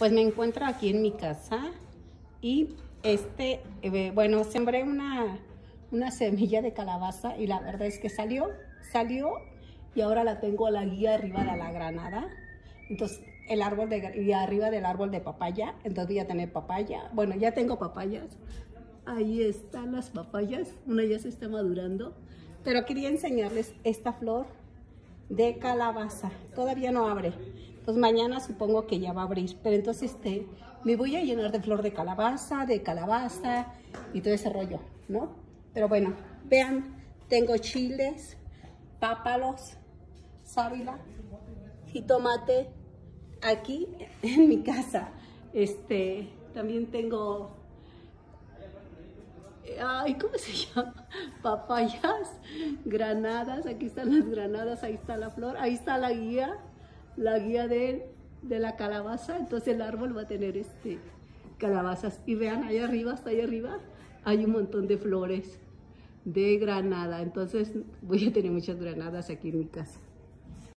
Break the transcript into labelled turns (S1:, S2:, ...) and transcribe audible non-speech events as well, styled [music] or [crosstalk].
S1: Pues me encuentro aquí en mi casa y este, eh, bueno, sembré una, una semilla de calabaza y la verdad es que salió, salió y ahora la tengo a la guía arriba de la granada. Entonces, el árbol de, y arriba del árbol de papaya, entonces voy a tener papaya. Bueno, ya tengo papayas. Ahí están las papayas, una ya se está madurando. Pero quería enseñarles esta flor de calabaza. Todavía no abre. Pues mañana supongo que ya va a abrir. Pero entonces este, me voy a llenar de flor de calabaza, de calabaza y todo ese rollo, ¿no? Pero bueno, vean, tengo chiles, pápalos, sábila, jitomate aquí en mi casa. Este, también tengo ay, ¿cómo se [laughs] llama? Papayas, granadas, aquí están las granadas, ahí está la flor, ahí está la guía, la guía de, de la calabaza, entonces el árbol va a tener este calabazas. Y vean, ahí arriba, hasta ahí arriba, hay un montón de flores de granada, entonces voy a tener muchas granadas aquí en mi casa.